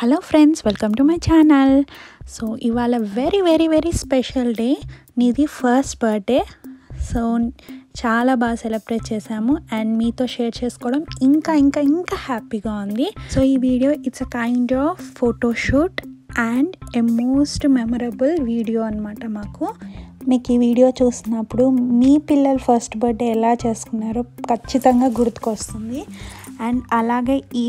Hello friends welcome to my channel. So ఇవాళ very very very special day నీది first birthday so చాలా బాగా celebrate చేశాము. And మీతో షేర్ చేసుకోవడం ఇంకా ఇంకా ఇంకా హ్యాపీగా ఉంది. సో ఈ video it's a kind of photoshoot and a most memorable video అనమాట మాకు. మీకు ఈ వీడియో చూసినప్పుడు మీ పిల్లలు ఫస్ట్ బర్త్డే ఎలా చేసుకున్నారో ఖచ్చితంగా గుర్తుకొస్తుంది. అండ్ అలాగే ఈ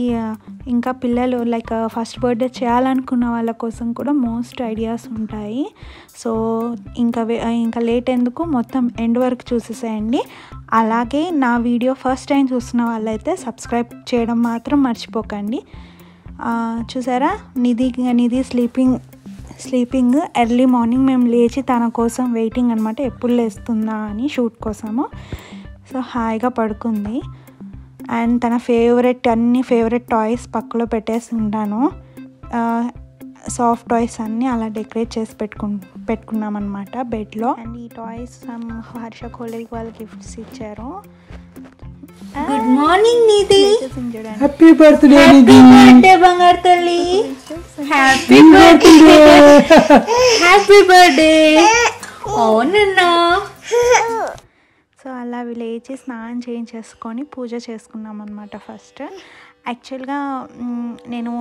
ఇంకా పిల్లలు లైక్ ఫస్ట్ బర్త్డే చేయాలనుకున్న వాళ్ళ కోసం కూడా మోస్ట్ ఐడియాస్ ఉంటాయి. సో ఇంకా ఇంకా లేట్ ఎందుకు? మొత్తం ఎండ్ వరకు చూసేసేయండి. అలాగే నా వీడియో ఫస్ట్ టైం చూస్తున్న వాళ్ళైతే సబ్స్క్రైబ్ చేయడం మాత్రం మర్చిపోకండి. చూసారా? Nidhi Nidhi sleeping sleeping early morning మేము లేచి తన కోసం వెయిటింగ్ అనమాట ఎప్పుడు లేస్తుందా అని షూట్ కోసము. సో హాయిగా పడుకుంది. అండ్ తన ఫేవరెట్ అన్ని ఫేవరెట్ టాయ్స్ పక్కలో పెట్టేసి ఉంటాను. సాఫ్ట్ టాయ్స్ అన్నీ అలా డెకరేట్ చేసి పెట్టుకు పెట్టుకున్నాం అనమాట బెడ్లో. అండ్ ఈ టాయ్స్ సమ్ హర్ష కోలేకి వాళ్ళు గిఫ్ట్స్ ఇచ్చారు. Good morning Nidhi happy birthday happy birthday బంగారు తల్లి హ్యాపీ బర్త్డే హ్యాపీ బర్త్డే అవునన్నా సో అలా లేచి స్నానం చేయించేసుకొని పూజ చేసుకున్నాం అనమాట ఫస్ట్. యాక్చువల్గా నేను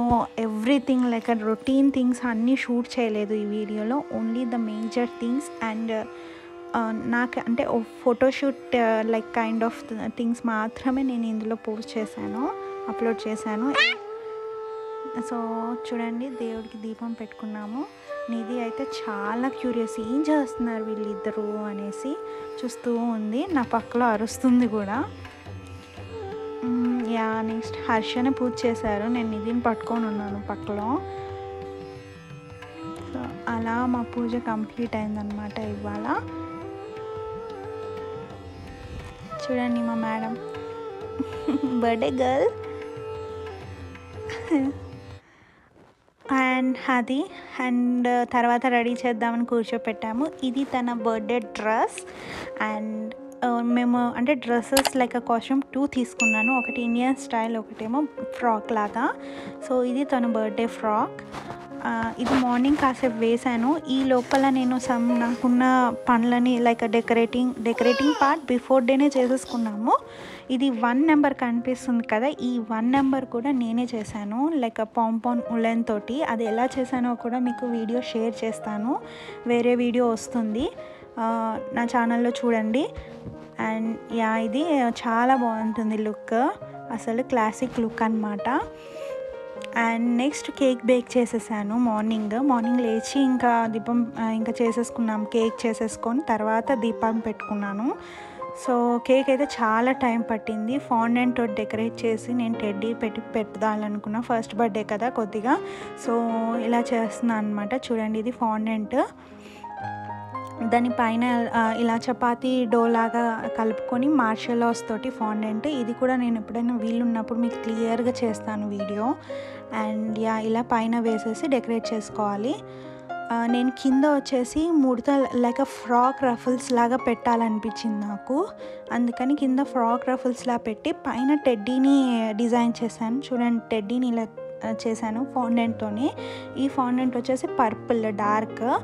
ఎవ్రీథింగ్ లైక్ రొటీన్ థింగ్స్ అన్నీ షూట్ చేయలేదు ఈ వీడియోలో. Only the major things and నాకు అంటే photoshoot like kind of things మాత్రమే నేను ఇందులో పోస్ట్ చేశాను అప్లోడ్ చేశాను. సో చూడండి దేవుడికి దీపం పెట్టుకున్నాము. నిధి అయితే చాలా క్యూరియస్ ఏం చేస్తున్నారు వీళ్ళిద్దరూ అనేసి. చూస్తూ ఉంది. నా పక్కలో అరుస్తుంది కూడా. యా నెక్స్ట్ హర్షని పూజ చేశారు. నేను నిధిని పట్టుకొని ఉన్నాను పక్కలో. సో అలా మా పూజ కంప్లీట్ అయిందనమాట ఇవాళ. చూడండి మా మేడం. Birthday girl. అండ్ అది. అండ్ తర్వాత రెడీ చేద్దామని కూర్చోపెట్టాము. ఇది తన బర్త్డే డ్రెస్. అండ్ మేము అంటే డ్రెస్సెస్ లైక్ కాస్ట్యూమ్ టూ తీసుకున్నాను. ఒకటి ఇండియన్ స్టైల్ ఒకటేమో ఫ్రాక్ లాగా. సో ఇది తన బర్త్డే ఫ్రాక్. ఇది మార్నింగ్ కాసేపు వేశాను. ఈ లోపల నేను సమ్ నాకున్న పనులని like decorating decorating part before డేనే చేసేసుకున్నాము. ఇది వన్ నెంబర్ కనిపిస్తుంది కదా ఈ వన్ నెంబర్ కూడా నేనే చేశాను. లైక్ పాంపాన్ ఉలెన్ తోటి. అది ఎలా చేశానో కూడా మీకు వీడియో షేర్ చేస్తాను. వేరే వీడియో వస్తుంది. నా ఛానల్లో చూడండి. అండ్ యా ఇది చాలా బాగుంటుంది లుక్. అసలు క్లాసిక్ లుక్ అనమాట అండ్ నెక్స్ట్ కేక్ బేక్ చేసేసాను మార్నింగ్. మార్నింగ్ లేచి ఇంకా దీపం ఇంకా చేసేసుకున్నాం. కేక్ చేసేసుకొని తర్వాత దీపం పెట్టుకున్నాను. సో కేక్ అయితే చాలా టైం పట్టింది. ఫాండెంట్ డెకరేట్ చేసి నేను టెడ్డీ పెట్టి పెడదాలనుకున్నా. ఫస్ట్ బర్త్డే కదా కొద్దిగా. సో ఇలా చేస్తున్నాను అనమాట చూడండి ఇది ఫాండెంట్ దాని పైన ఇలా చపాతీ డో లాగా కలుపుకొని మార్షలాస్ తోటి ఫాండెంట్ ఇది కూడా నేను ఎప్పుడైనా వీలున్నప్పుడు మీకు క్లియర్గా చేస్తాను వీడియో. అండ్ యా ఇలా పైన వేసేసి డెకరేట్ చేసుకోవాలి. నేను కింద వచ్చేసి ముడత లైక్ ఫ్రాక్ రఫుల్స్ లాగా పెట్టాలనిపించింది నాకు. అందుకని కింద ఫ్రాక్ రఫుల్స్లా పెట్టి పైన టెడ్డీని డిజైన్ చేశాను. చూడండి టెడ్డీని ఇలా చేశాను ఫాండెంట్తోని ఈ ఫాండెంట్ వచ్చేసి పర్పుల్ డార్క్.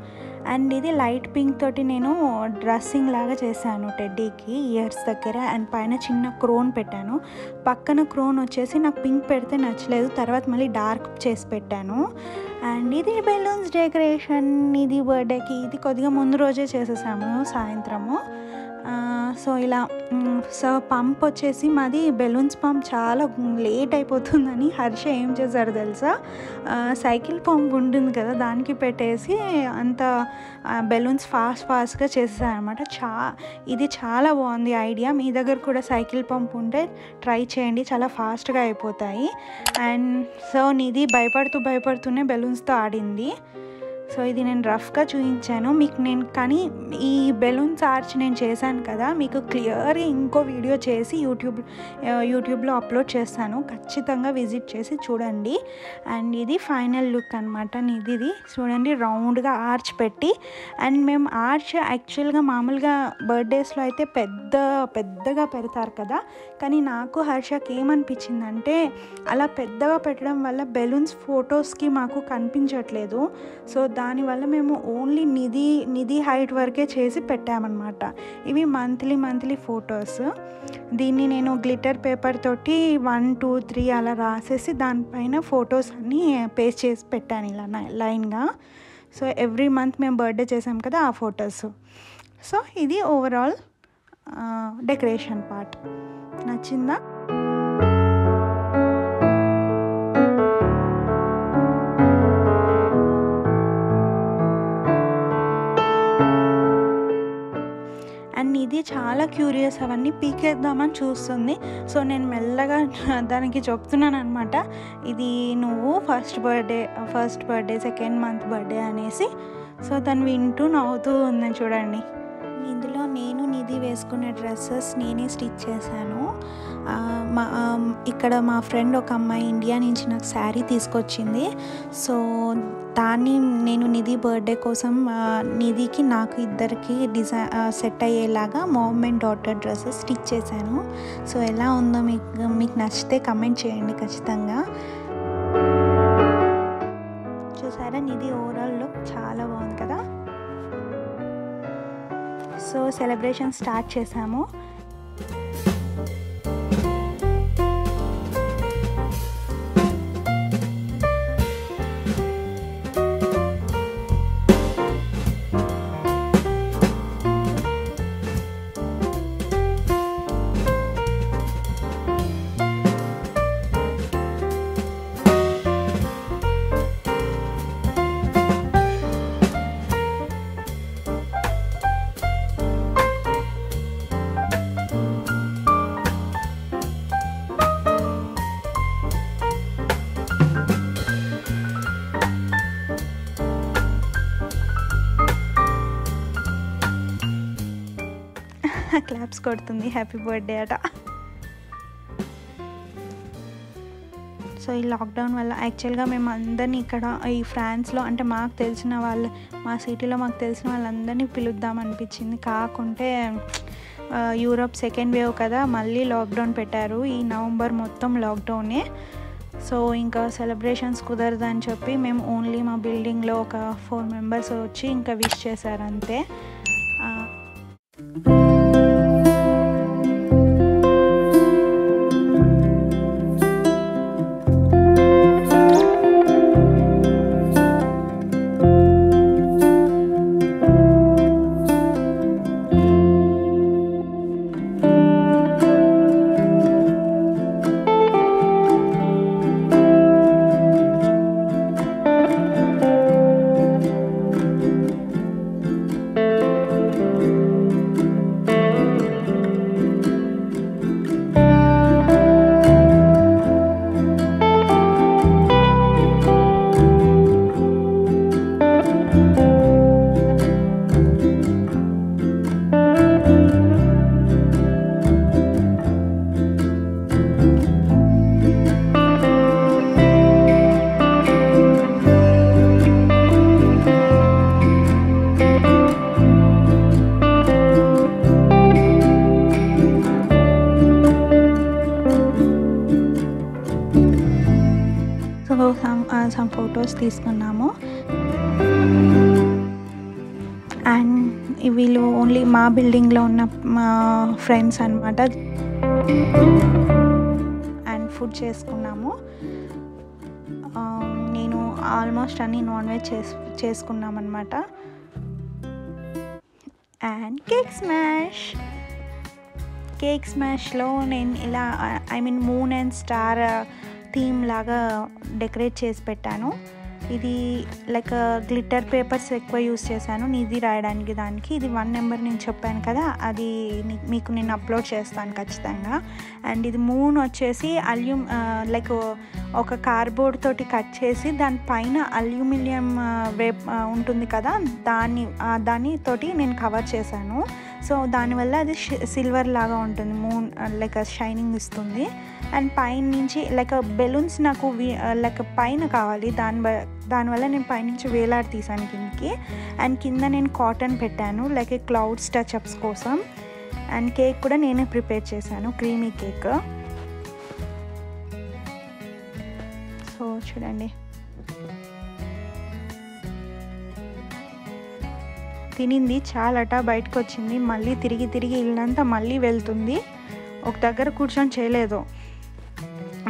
అండ్ ఇది లైట్ పింక్ తోటి నేను డ్రెస్సింగ్ లాగా చేశాను టెడ్డీకి ఇయర్స్ దగ్గర. అండ్ పైన చిన్న క్రోన్ పెట్టాను. పక్కన క్రోన్ వచ్చేసి నాకు పింక్ పెడితే నచ్చలేదు. తర్వాత మళ్ళీ డార్క్ చేసి పెట్టాను. అండ్ ఇది బెలూన్స్ డెకరేషన్ ఇది బర్త్డేకి. ఇది కొద్దిగా ముందు రోజే చేసేసాము సాయంత్రము. సో ఇలా సో పంప్ వచ్చేసి మాది బెలూన్స్ పంప్ చాలా లేట్ అయిపోతుందని హర్ష ఏం చేశారు తెలుసా? సైకిల్ పంప్ ఉంటుంది కదా దానికి పెట్టేసి అంత బెలూన్స్ ఫాస్ట్ ఫాస్ట్గా చేసేసారనమాట. చా ఇది చాలా బాగుంది ఐడియా. మీ దగ్గర కూడా సైకిల్ పంప్ ఉంటే ట్రై చేయండి చాలా ఫాస్ట్గా అయిపోతాయి. అండ్ సో నిధి భయపడుతూ భయపడుతూనే బెలూన్స్తో ఆడింది. సో ఇది నేను రఫ్గా చూపించాను. మీకు నేను కానీ ఈ బెలూన్స్ ఆర్చ్ నేను చేశాను కదా మీకు క్లియర్గా ఇంకో వీడియో చేసి యూట్యూబ్ యూట్యూబ్లో అప్లోడ్ చేస్తాను. ఖచ్చితంగా విజిట్ చేసి చూడండి. అండ్ ఇది ఫైనల్ లుక్ అనమాట ఇది. చూడండి రౌండ్గా ఆర్చ్ పెట్టి. అండ్ మేము ఆర్చ్ యాక్చువల్గా మామూలుగా బర్త్డేస్లో అయితే పెద్ద పెద్దగా పెడతారు కదా. కానీ నాకు హర్షకి ఏమనిపించిందంటే అలా పెద్దగా పెట్టడం వల్ల బెలూన్స్ ఫొటోస్కి మాకు కనిపించట్లేదు. సో దానివల్ల మేము ఓన్లీ నిధి నిధి హైట్ వరకే చేసి పెట్టామన్నమాట. ఇవి మంత్లీ మంత్లీ ఫొటోస్. దీన్ని నేను గ్లిటర్ పేపర్ తోటి వన్ టూ త్రీ అలా రాసేసి దానిపైన ఫొటోస్ అన్నీ పేస్ట్ చేసి పెట్టాను ఇలా లైన్గా. సో ఎవ్రీ మంత్ మేము బర్త్డే చేసాం కదా ఆ ఫొటోస్. సో ఇది ఓవరాల్ డెకరేషన్ పార్ట్. నచ్చిందా? చాలా క్యూరియస్ అవన్నీ పీకేద్దామని చూస్తుంది. సో నేను మెల్లగా దానికి చెప్తున్నాను అనమాట ఇది నువ్వు first birthday first birthday second month birthday అనేసి. సో తను వింటూ నవ్వుతూ ఉందని చూడండి. ఇందులో నేను నిధి వేసుకునే డ్రెస్సెస్ నేనే స్టిచ్ చేశాను. మా ఇక్కడ మా ఫ్రెండ్ ఒక అమ్మాయి ఇండియా నుంచి నాకు శారీ తీసుకొచ్చింది. సో దాన్ని నేను నిధి బర్త్డే కోసం నిధికి నాకు ఇద్దరికి డిజైన్ సెట్ అయ్యేలాగా మామ్ డాటర్ డ్రెస్సెస్ స్టిచ్ చేశాను. సో ఎలా ఉందో మీకు మీకు నచ్చితే కమెంట్ చేయండి ఖచ్చితంగా. చూసారా నిధి ఓవరాల్ లుక్ చాలా బాగుంది కదా? సో సెలబ్రేషన్ స్టార్ట్ చేశాము. క్లాప్స్ కొడుతుంది. హ్యాపీ బర్త్డే అట. సో ఈ లాక్డౌన్ వల్ల యాక్చువల్గా మేము అందరినీ ఇక్కడ ఈ ఫ్రాన్స్లో అంటే మాకు తెలిసిన వాళ్ళు మా సిటీలో మాకు తెలిసిన వాళ్ళందరినీ పిలుద్దాం అనిపించింది. కాకుంటే యూరోప్ సెకండ్ వేవ్ కదా మళ్ళీ లాక్డౌన్ పెట్టారు. ఈ నవంబర్ మొత్తం లాక్డౌనే సో ఇంకా సెలబ్రేషన్స్ కుదరదని చెప్పి మేము ఓన్లీ మా బిల్డింగ్లో ఒక ఫోర్ మెంబర్స్ వచ్చి ఇంకా విష్ చేశారు అంతే. అండ్ వీళ్ళు ఓన్లీ మా బిల్డింగ్లో ఉన్న మా ఫ్రెండ్స్ అనమాట అండ్ ఫుడ్ చేసుకున్నాము. Um, నేను ఆల్మోస్ట్ అన్ని నాన్ వెజ్ చేసు చేసుకున్నామన్నమాట. అండ్ కేక్ స్మాష్ కేక్ స్మాష్లో నేను ఇలా I mean moon and star theme లాగా డెకరేట్ చేసి పెట్టాను. ఇది లైక్ గ్లిటర్ పేపర్స్ ఎక్కువ యూస్ చేశాను నిధి రాయడానికి దానికి. ఇది వన్ నెంబర్ నేను చెప్పాను కదా అది మీకు నేను అప్లోడ్ చేస్తాను ఖచ్చితంగా. అండ్ ఇది మూన్ వచ్చేసి అల్యూమ్ లైక్ ఒక కార్డ్బోర్డ్ తోటి కట్ చేసి దానిపైన అల్యూమినియం వేప్ ఉంటుంది కదా దాన్ని ఆ, దాని తోటి నేను కవర్ చేశాను. సో దానివల్ల అది సిల్వర్ లాగా ఉంటుంది మూన్ లైక్ షైనింగ్ ఇస్తుంది. అండ్ పైన నుంచి లైక్ బెలూన్స్ నాకు లైక్ పైన కావాలి దాని దానివల్ల నేను పైనుంచి వేలాడి తీసాను కిందకి. అండ్ కింద నేను కాటన్ పెట్టాను లైక్ క్లౌడ్స్ టచ్అప్స్ కోసం. అండ్ కేక్ కూడా నేనే ప్రిపేర్ చేశాను క్రీమీ కేక్. సో చూడండి. తినింది చాలట బయటకు వచ్చింది మళ్ళీ తిరిగి తిరిగి ఇల్లంతా మళ్ళీ వెళ్తుంది. ఒక దగ్గర కూర్చొని చేయలేదు.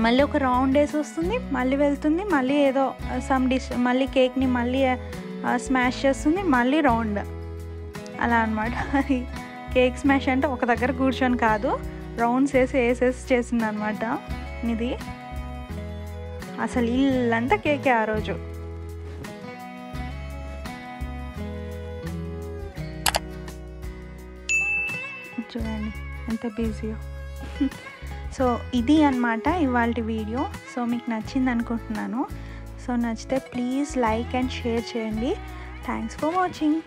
మళ్ళీ ఒక రౌండ్ వేసి వస్తుంది మళ్ళీ వెళ్తుంది మళ్ళీ ఏదో సమ్ డిష్ మళ్ళీ కేక్ని మళ్ళీ స్మాష్ చేస్తుంది మళ్ళీ రౌండ్. అలా అనమాట అది కేక్ స్మాష్ అంటే ఒక దగ్గర కూర్చొని కాదు రౌండ్స్ వేసి వేసేసి చేసింది అనమాట ఇది. అసలు ఇల్లంతా కేకే ఆ రోజు. చూడండి ఎంత బిజీయో సో ఇది అన్నమాట ఇవాళ వీడియో. సో మీకు నచ్చింది అనుకుంటున్నాను. సో నచ్చితే ప్లీజ్ లైక్ అండ్ షేర్ చేయండి. Thanks for watching.